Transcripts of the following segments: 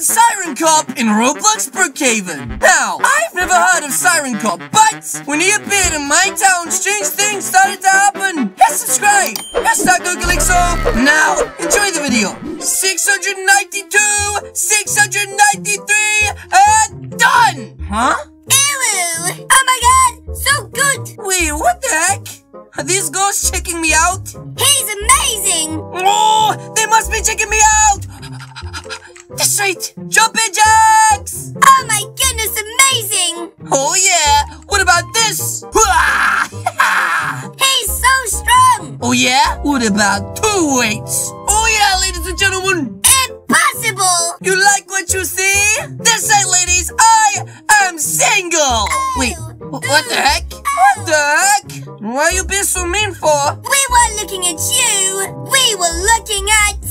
Siren Cop in Roblox Brookhaven. Now, I've never heard of Siren Cop, but when he appeared in my town, strange things started to happen. Hit subscribe. Hashtag Googling so. Now, enjoy the video. 692, 693, and done. Huh? This? He's so strong! oh yeah? What about two weights? Oh yeah, ladies and gentlemen! Impossible! You like what you see? This side, ladies, I am single! Oh. Wait, wh- what the heck? What the heck? Why are you being so mean for? We weren't looking at you! We were looking at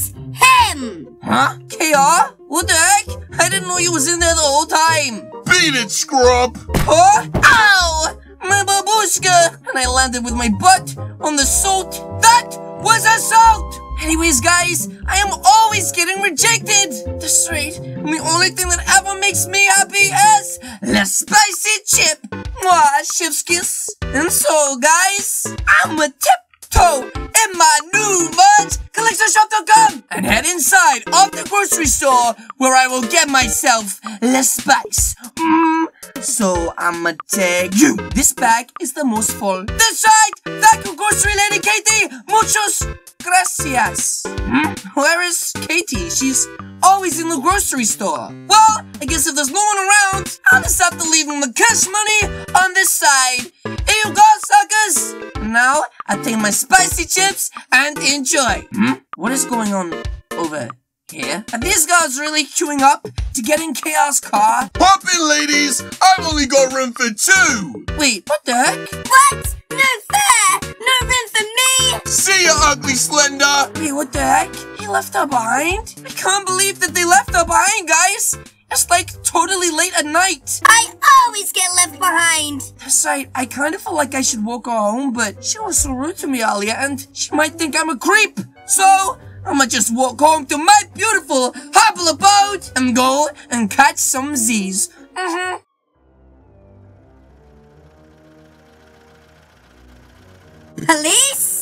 him! Huh? KR? What the heck? I didn't know you was in there the whole time. Beat it, scrub! Huh? Ow! My babushka! And I landed with my butt on the salt. That was assault! Anyways, guys, I am always getting rejected. That's right. And the only thing that ever makes me happy is the spicy chip. Mwah, chef's kiss. And so, guys, I'm a tiptoe in my new merch, collectorshop.com, and head inside of the grocery store where I will get myself less spice. Mmm. So I'ma take you. This bag is the most full. This side, thank you, grocery lady Katie. Muchos gracias. Hmm? Where is Katie? She's always in the grocery store. Well, I guess if there's no one around, I'll just have to leave them the cash money on this side. Here you go, suckers. Now I take my spicy chips and enjoy. Hmm? What is going on over here? Are these guys really queuing up to get in Chaos car? Hop in, ladies! I've only got room for two! Wait, what the heck? What? No fair! No room for me! See ya, ugly Slender! Wait, what the heck? He left her behind? I can't believe that they left her behind, guys! It's like totally late at night. I always get left behind! That's right, I kind of feel like I should walk her home, but she was so rude to me earlier and she might think I'm a creep. So, I'ma just walk home to my beautiful hobble abode and go and catch some Z's. Mm-hmm. Police?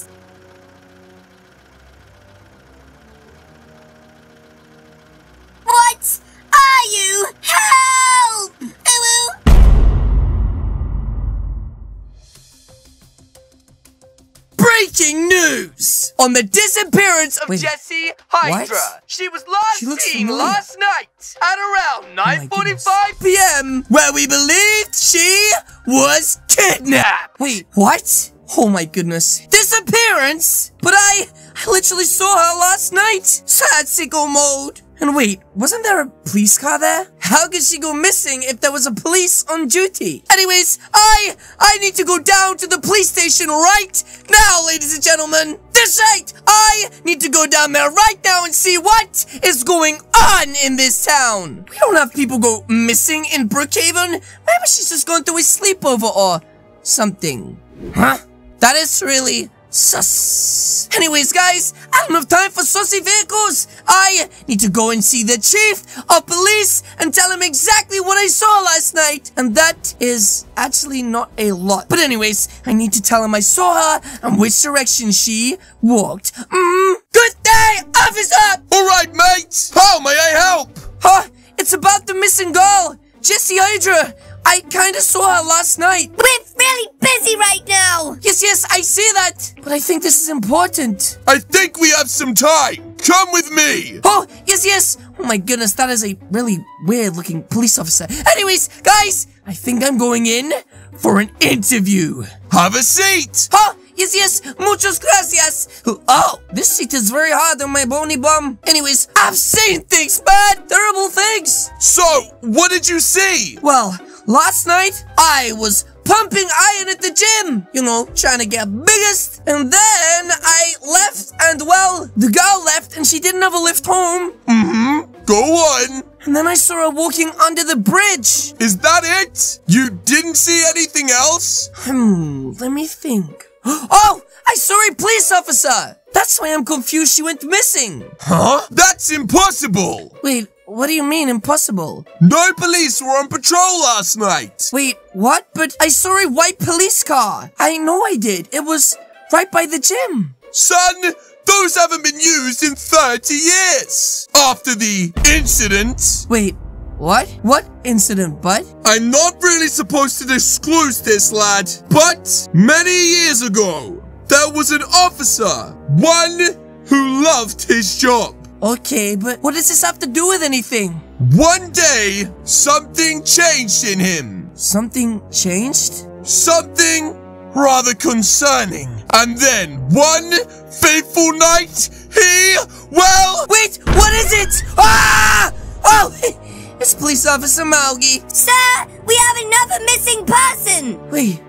On the disappearance of Wait, Jessie Hydra. what? She was last She seen familiar. last night at around oh my goodness. 9:45 p.m., where we believed she was kidnapped. Wait. what? Oh my goodness, disappearance! But I, I literally saw her last night. Sad sicko mode. And wait, wasn't there a police car there? How could she go missing if there was a police on duty? Anyways, I, I need to go down to the police station right now, ladies and gentlemen. This right, I need to go down there right now and see what is going on in this town. We don't have people go missing in Brookhaven. Maybe she's just going through a sleepover or something. Huh? That is really sus. Anyways, guys, I don't have time for sussy vehicles. I need to go and see the chief of police and tell him exactly what I saw last night. And that is actually not a lot. But anyways, I need to tell him I saw her and which direction she walked. Mm, good day, officer! Alright, mates! How may I help? Huh? It's about the missing girl, Jessie Hydra. I kinda saw her last night. we're really busy right now! Yes, yes, I see that. But I think this is important. I think we have some time! Come with me! Oh, yes, yes. Oh my goodness, that is a really weird looking police officer. Anyways, guys, I think I'm going in for an interview. Have a seat! Oh, yes, yes. Muchas gracias. Oh, this seat is very hard on my bony bum. Anyways, I've seen things, man. Terrible things. So, what did you see? Well, last night I was pumping iron at the gym, you know, trying to get biggest. And then I left, and well, the girl left, and she didn't have a lift home. Mm-hmm. Go on. And then I saw her walking under the bridge. Is that it? You didn't see anything else? Hmm, let me think. Oh, I saw a police officer. That's why I'm confused she went missing. Huh? That's impossible! Wait, what do you mean impossible? No police were on patrol last night. Wait, what? But I saw a white police car. I know I did. It was right by the gym. Son, those haven't been used in 30 years. After the incident, Wait, what? What incident, bud? I'm not really supposed to disclose this, lad, but many years ago, there was an officer, one who loved his job. Okay, but what does this have to do with anything? One day, something changed in him. Something changed? Something rather concerning. And then, one fateful night, he, well, Wait, what is it? Ah! Oh, it's Police Officer Malgi. Sir, we have another missing person. Wait,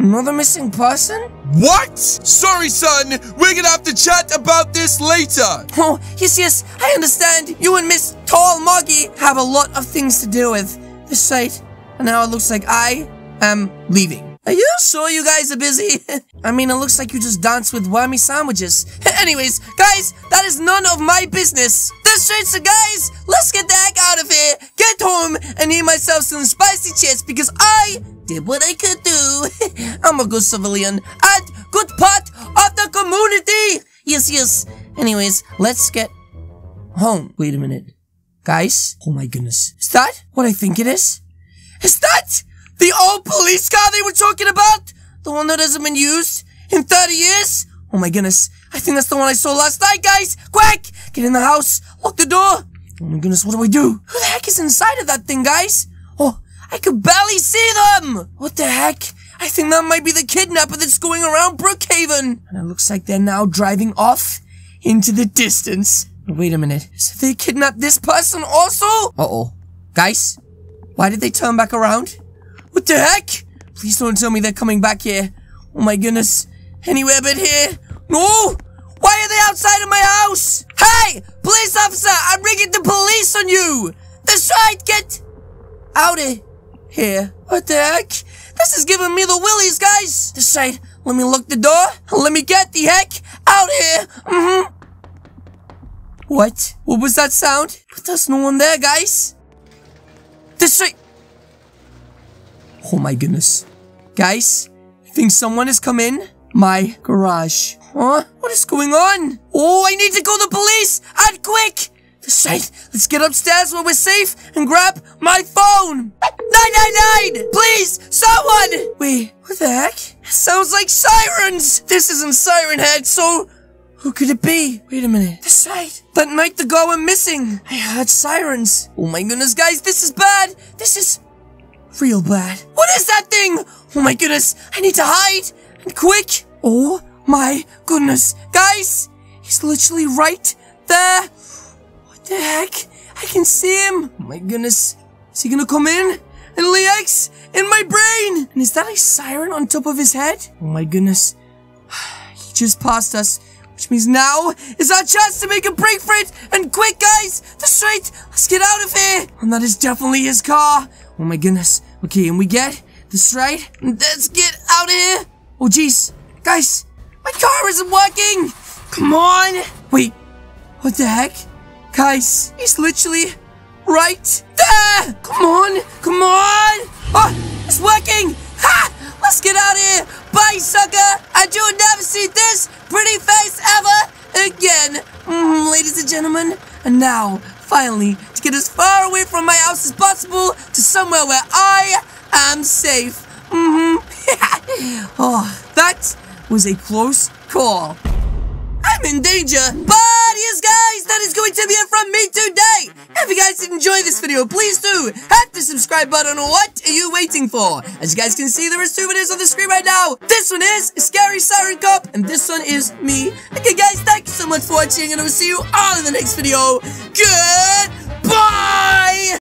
another missing person? what? Sorry, son, we're gonna have to chat about this later. Oh, yes, yes, I understand. You and Miss Tall Moggy have a lot of things to deal with. This site, and now it looks like I am leaving. Are you sure you guys are busy? I mean, it looks like you just danced with wormy sandwiches. Anyways, guys, that is none of my business. This straight so guys, let's get the heck out of here, get home, and eat myself some spicy chips because I did what I could do. I'm a good civilian and good part of the community. Yes, yes. Anyways, let's get home. Wait a minute. Guys? Oh my goodness. Is that what I think it is? Is that the old police car they were talking about? The one that hasn't been used in 30 years? Oh my goodness. I think that's the one I saw last night, guys. Quick! Get in the house. Lock the door. Oh my goodness, what do I do? Who the heck is inside of that thing, guys? Oh, I could barely see them! What the heck? I think that might be the kidnapper that's going around Brookhaven. And it looks like they're now driving off into the distance. Wait a minute. So they kidnapped this person also? Uh-oh. Guys, why did they turn back around? What the heck? Please don't tell me they're coming back here. Oh my goodness. Anywhere but here. No! Why are they outside of my house? Hey! Police officer! I'm ringing the police on you! That's right! Get out of here. What the heck? This is giving me the willies, guys! This right. Let me lock the door. Let me get the heck out here. Mm-hmm. What? What was that sound? But there's no one there, guys. This right. Oh my goodness. Guys, I think someone has come in my garage. Huh? What is going on? Oh, I need to call the police! And quick! Let's get upstairs where we're safe and grab my phone. 999! Please, someone! Wait, what the heck? sounds like sirens! This isn't Siren Head, so who could it be? Wait a minute. The site. That night the girl went missing. I heard sirens. Oh my goodness, guys, this is bad. This is real bad. What is that thing? Oh my goodness, I need to hide. And quick. Oh my goodness. Guys, he's literally right there. The heck? I can see him. Oh my goodness. Is he gonna come in? And eggs in my brain. And is that a siren on top of his head? Oh my goodness. He just passed us. Which means now is our chance to make a break for it. And quick, guys, the street. Let's get out of here. And that is definitely his car. Oh my goodness. Okay, and we get the straight. Let's get out of here. Oh jeez, guys, my car isn't working. Come on. Wait, what the heck? Guys, he's literally right there. Come on, come on. Oh, it's working. Ha! Let's get out of here. Bye, sucker. And you'll never see this pretty face ever again. Mm, ladies and gentlemen, and now, finally, to get as far away from my house as possible to somewhere where I am safe. Mm-hmm. oh, that was a close call. I'm in danger. But yes, guys, that is going to be it from me today. If you guys did enjoy this video, please do hit the subscribe button. What are you waiting for? As you guys can see, there is two videos on the screen right now. This one is Scary Siren Cop, and this one is me. Okay, guys, thank you so much for watching, and I will see you all in the next video. Goodbye!